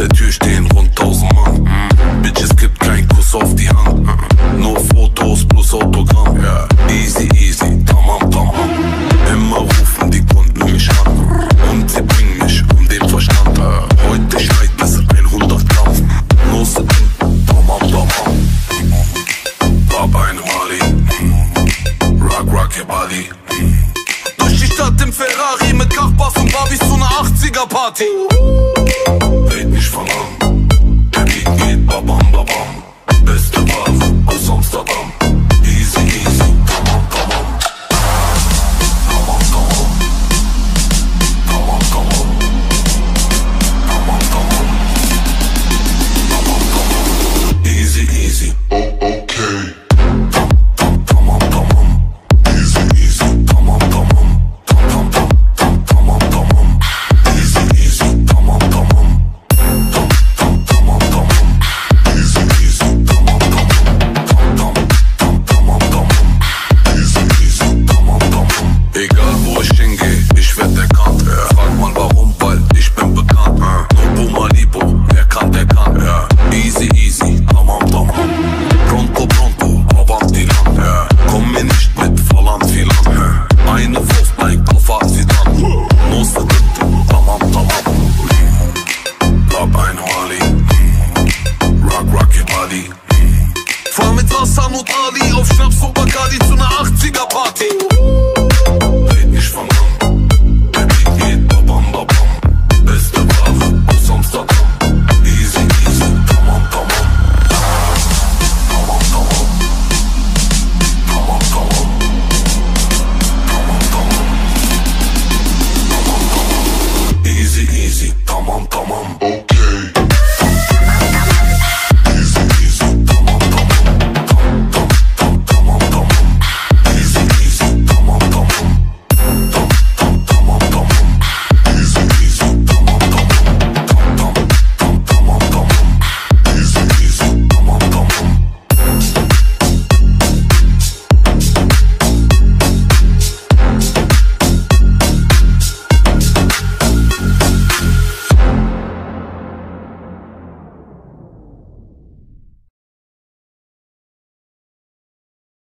der Tür stehen rund tausend Mann. Mm. Bitch, es gibt keinen Kuss auf die Hand. Mm. Nur Fotos plus Autogramm. Yeah. Easy, easy, tamam, tamam. Immer rufen die Kunden mich an. Und sie bringen mich um den Verstand. Heute schreit es 100 Gramm. Nur sie denken, tamam, tamam. Bab eine Mali. Rock, rock your body. Durch die Stadt im Ferrari. Kachbars und Barbies zu einer 80er Party. Red nicht von an. მათი თვამე წელს ამოტალი ოფშნებს უბა გადიწუნა აღწინა ფათი